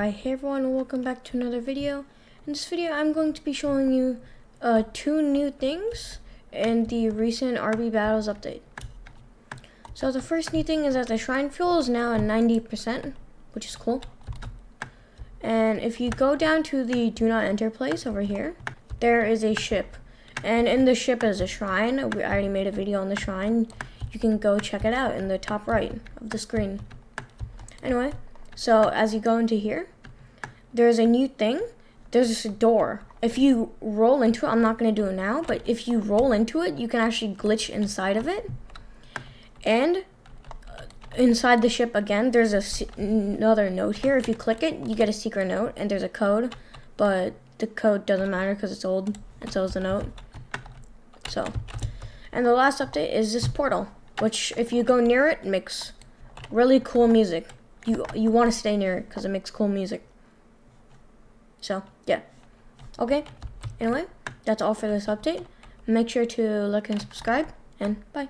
Alright, hey everyone, welcome back to another video. In this video, I'm going to be showing you uh, two new things in the recent RB Battles update. So the first new thing is that the Shrine Fuel is now at 90%, which is cool. And if you go down to the Do Not Enter place over here, there is a ship. And in the ship is a shrine. We already made a video on the shrine. You can go check it out in the top right of the screen. Anyway, so as you go into here, there's a new thing. There's this door. If you roll into it, I'm not going to do it now, but if you roll into it, you can actually glitch inside of it. And uh, inside the ship again, there's a, another note here. If you click it, you get a secret note, and there's a code, but the code doesn't matter because it's old, and so is the note. So, and the last update is this portal, which if you go near it, makes really cool music you you want to stay near it because it makes cool music. So yeah, okay. Anyway, that's all for this update. Make sure to like and subscribe, and bye.